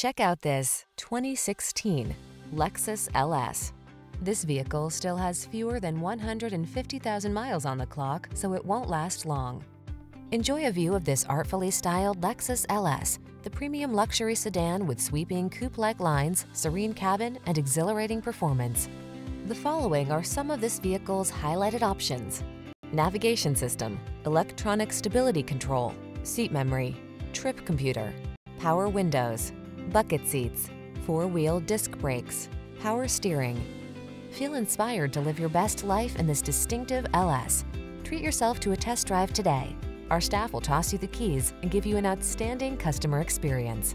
Check out this 2016 Lexus LS. This vehicle still has fewer than 150,000 miles on the clock, so it won't last long. Enjoy a view of this artfully styled Lexus LS, the premium luxury sedan with sweeping coupe-like lines, serene cabin, and exhilarating performance. The following are some of this vehicle's highlighted options. Navigation system, electronic stability control, seat memory, trip computer, power windows, bucket seats, four-wheel disc brakes, power steering. Feel inspired to live your best life in this distinctive LS. Treat yourself to a test drive today. Our staff will toss you the keys and give you an outstanding customer experience.